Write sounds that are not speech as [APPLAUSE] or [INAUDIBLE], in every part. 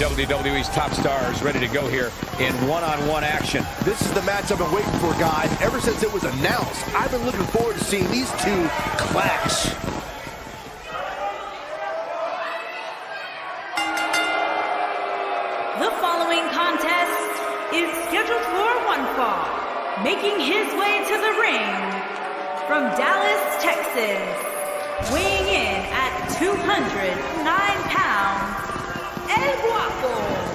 WWE's top stars ready to go here in one-on-one -on -one action. This is the match I've been waiting for, guys. Ever since it was announced, I've been looking forward to seeing these two clash. The following contest is scheduled for one fall. Making his way to the ring from Dallas, Texas, weighing in at 209 pounds, El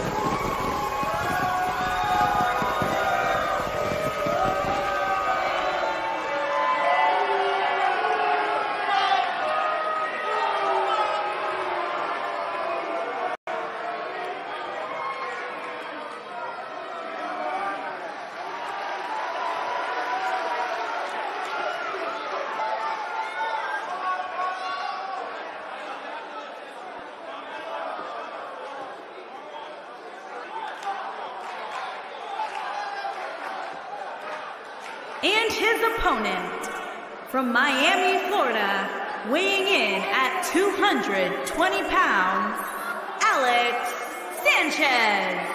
his opponent from Miami, Florida, weighing in at 220 pounds, Alex Sanchez.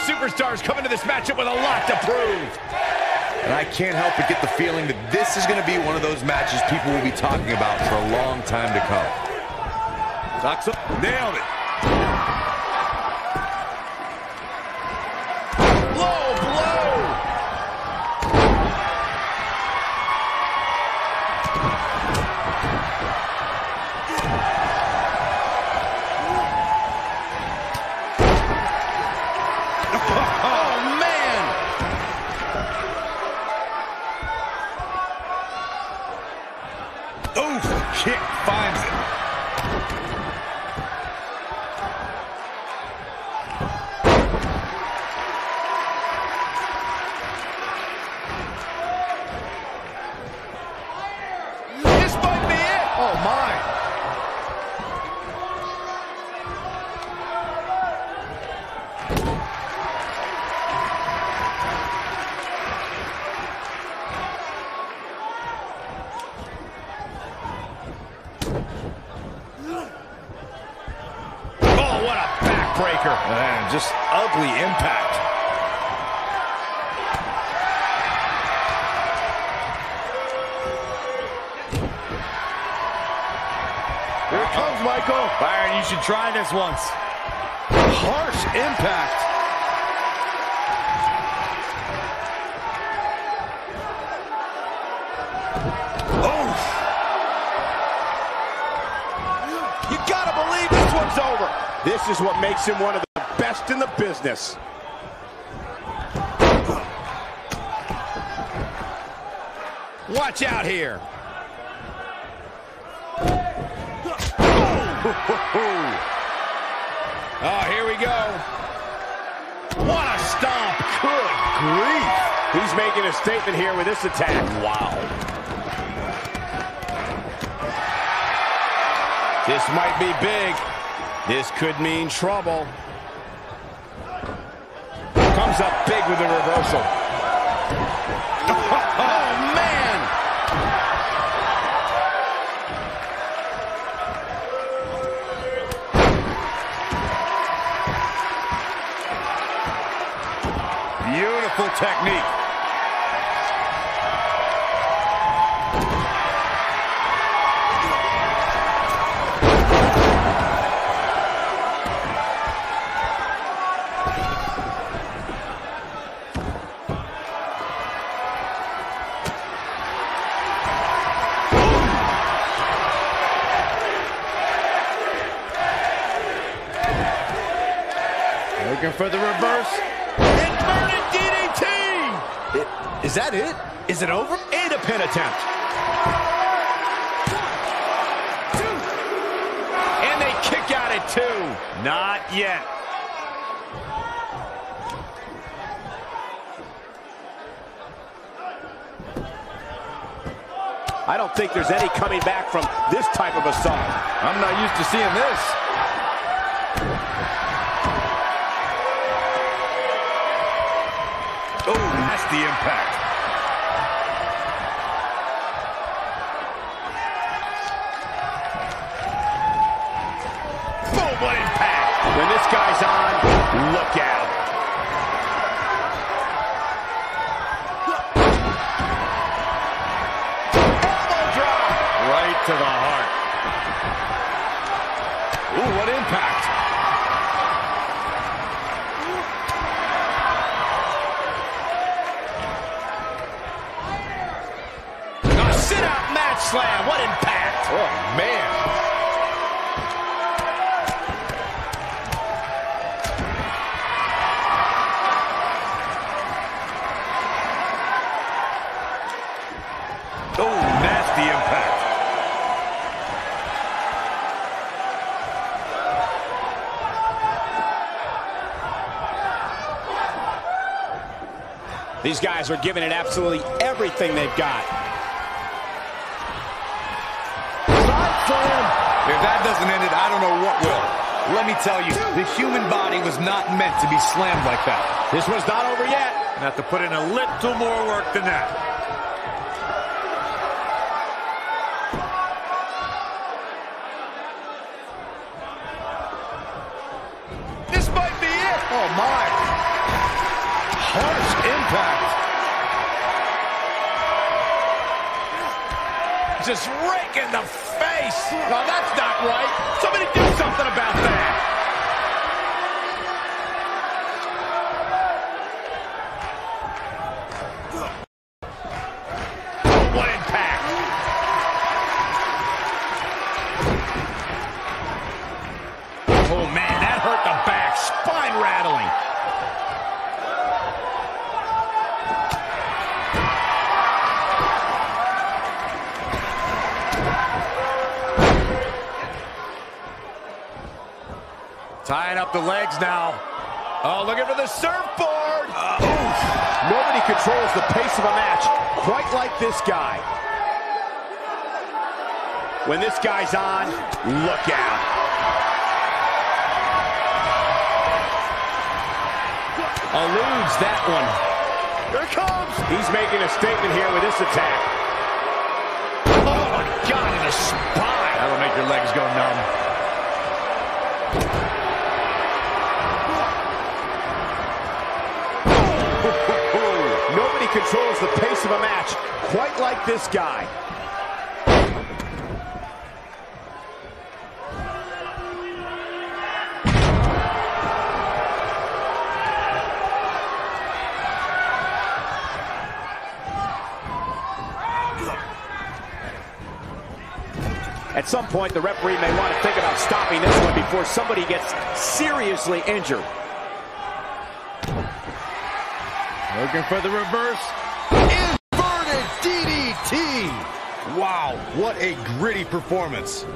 Both superstars coming to this matchup with a lot to prove. And I can't help but get the feeling that this is going to be one of those matches people will be talking about for a long time to come. Nailed it. Oh, what a backbreaker. Man, just ugly impact. Here it comes, Michael. Byron, you should try this once. Harsh impact. This is what makes him one of the best in the business. Watch out here. [LAUGHS] Oh, here we go. What a stomp. Good grief. He's making a statement here with this attack. Wow. This might be big. This could mean trouble. Comes up big with a reversal. [LAUGHS] Oh, man! Beautiful technique. Looking for the reverse. Inverted DDT! It, is that it? Is it over? And a pin attempt. And they kick out at two. Not yet. I don't think there's any coming back from this type of assault. I'm not used to seeing this. The impact. Boom, what impact. When this guy's on, look out. Right to the heart. Ooh, what impact. Slam. What impact. Oh, man. Oh, nasty impact. These guys are giving it absolutely everything they've got. If that doesn't end it, I don't know what will. Let me tell you, the human body was not meant to be slammed like that. This one's not over yet. Have to put in a little more work than that. This might be it. Oh, my. Harsh impact. Just raking the face. Well, that's not right. Somebody do something about that. Up the legs now. Oh, looking for the surfboard. Oh, nobody controls the pace of a match quite like this guy. When this guy's on, look out. Eludes that one. Here it comes. He's making a statement here with this attack. Oh, my God, in the spine. That'll make your legs go numb. Controls the pace of a match quite like this guy. At some point, the referee may want to think about stopping this one before somebody gets seriously injured. Looking for the reverse. Inverted DDT. Wow, what a gritty performance.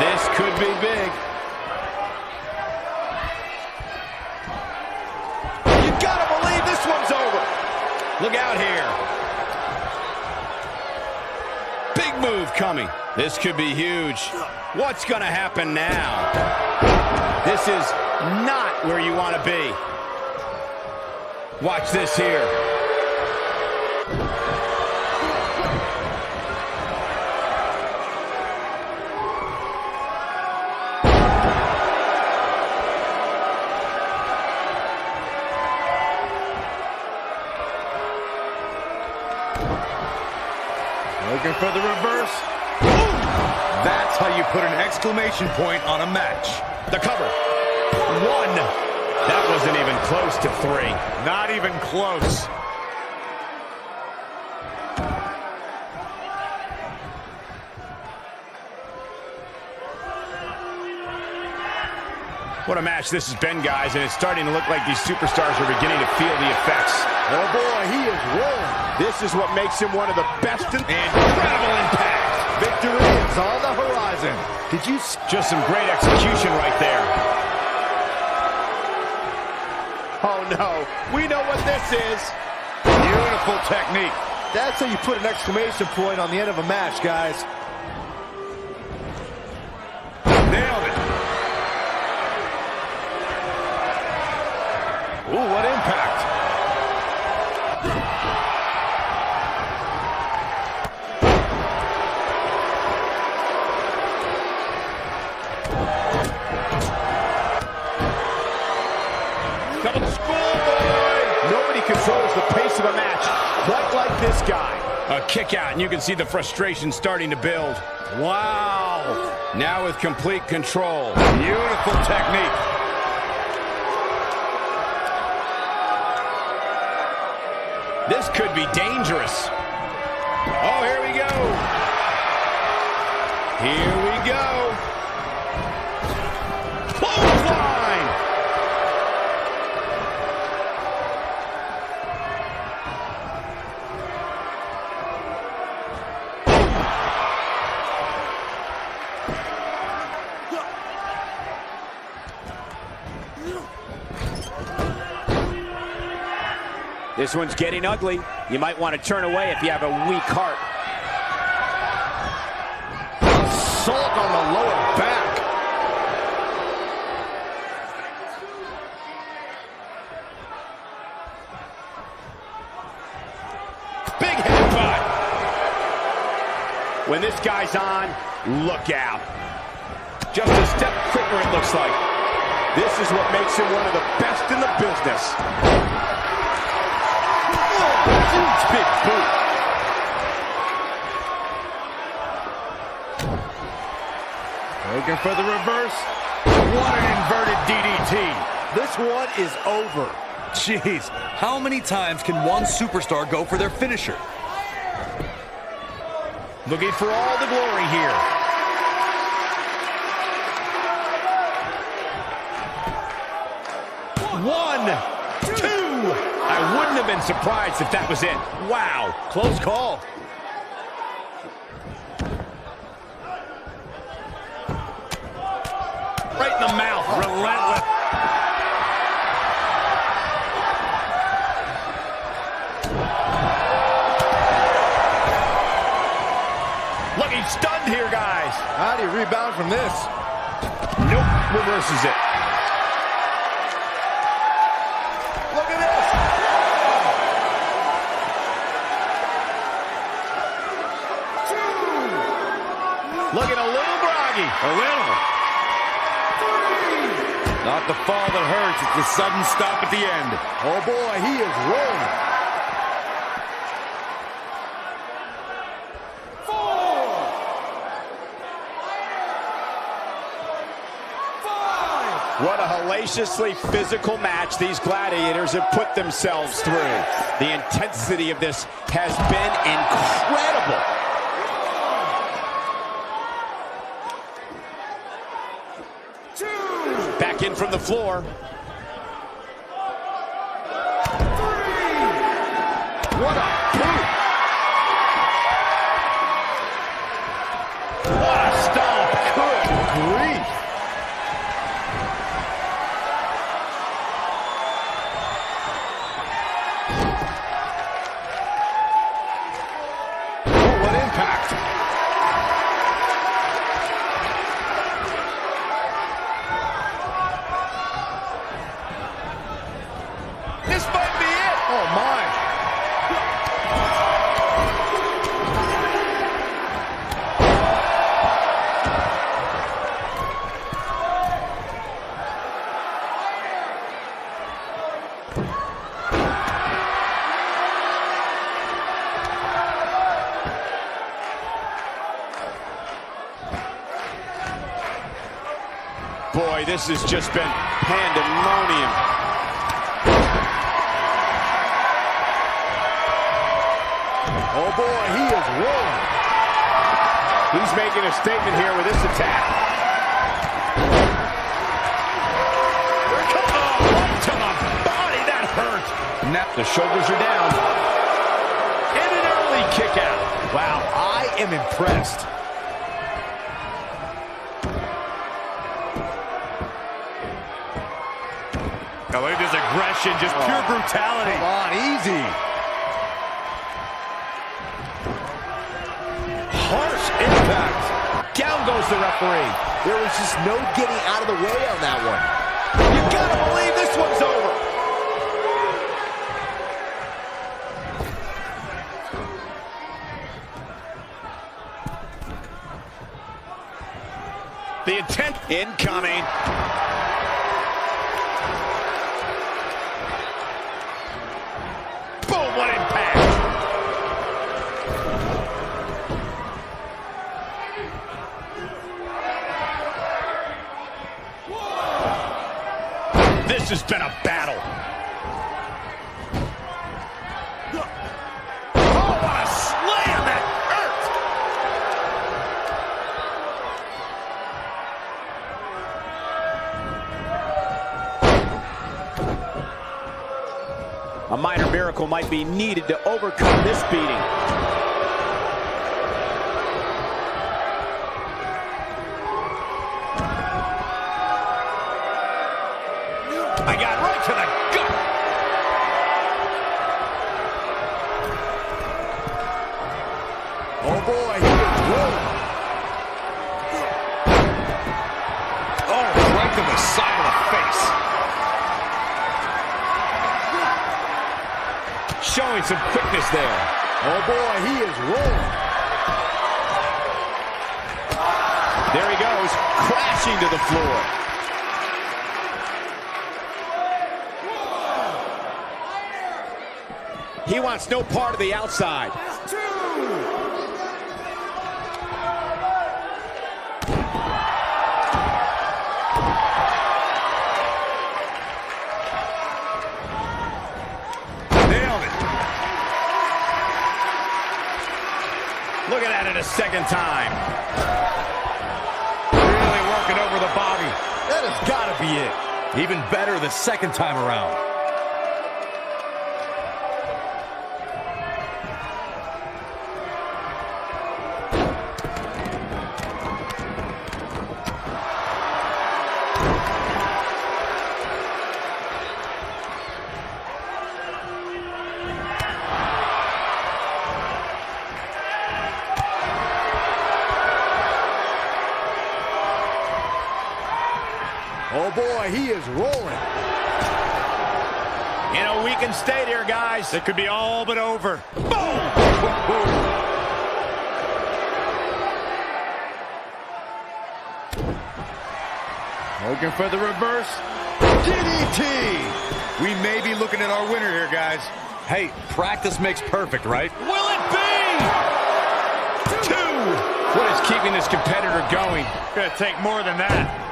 This could be big. You gotta believe this one's over. Look out here. Big move coming. This could be huge. What's going to happen now? This is not where you want to be. Watch this here. Looking for the reverse. That's how you put an exclamation point on a match. The cover. One. That wasn't even close to three. Not even close. What a match this has been, guys, and it's starting to look like these superstars are beginning to feel the effects. Oh boy, he is rolling. This is what makes him one of the best in... Incredible impact. Victory is on the horizon. Did you Just some great execution right there. Oh, no. We know what this is. Beautiful technique. That's how you put an exclamation point on the end of a match, guys. Nailed it. Ooh, what impact. A kick out, and you can see the frustration starting to build. Wow. Now with complete control. Beautiful technique. This could be dangerous. Oh, here we go. Here we This one's getting ugly. You might want to turn away if you have a weak heart. Assault on the lower back. Big headbutt. When this guy's on, look out. Just a step quicker, it looks like. This is what makes him one of the best in the business. Huge big boot. Looking for the reverse. What an inverted DDT. This one is over. Jeez, how many times can one superstar go for their finisher? Looking for all the glory here. One, two. I wouldn't have been surprised if that was it. Wow. Close call. Right in the mouth. Relentless. Looking stunned here, guys. How do you rebound from this? Nope. Reverses it. Look at this. Looking a little. A little. Not the fall that hurts, it's the sudden stop at the end. Oh boy, he is rolling. What a hellaciously physical match these gladiators have put themselves through. The intensity of this has been incredible. Back in from the floor. Boy, this has just been pandemonium. Oh boy, he is rolling. He's making a statement here with this attack. The shoulders are down. And an early kick out. Wow, I am impressed. I look at this aggression, just pure oh, brutality. Come on, easy. Harsh impact. Down goes the referee. There was just no getting out of the way on that one. You gotta believe this one's over. Intent incoming. Boom, what impact. This has been a battle. Might be needed to overcome this beating. Oh boy, he is rolling. There he goes, crashing to the floor. He wants no part of the outside. Second time. Really working over the body. That has got to be it. Even better the second time around. Boy, he is rolling. You know, we can stay here, guys. It could be all but over. Looking for the reverse. DDT. We may be looking at our winner here, guys. Hey, practice makes perfect, right? Will it be? Two. What is keeping this competitor going? Gonna take more than that.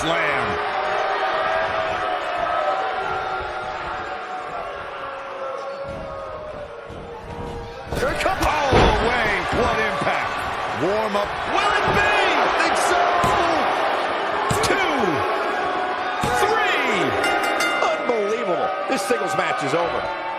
Slam. Warm up. Will it be? I think so. Two. Three. Unbelievable. This singles match is over.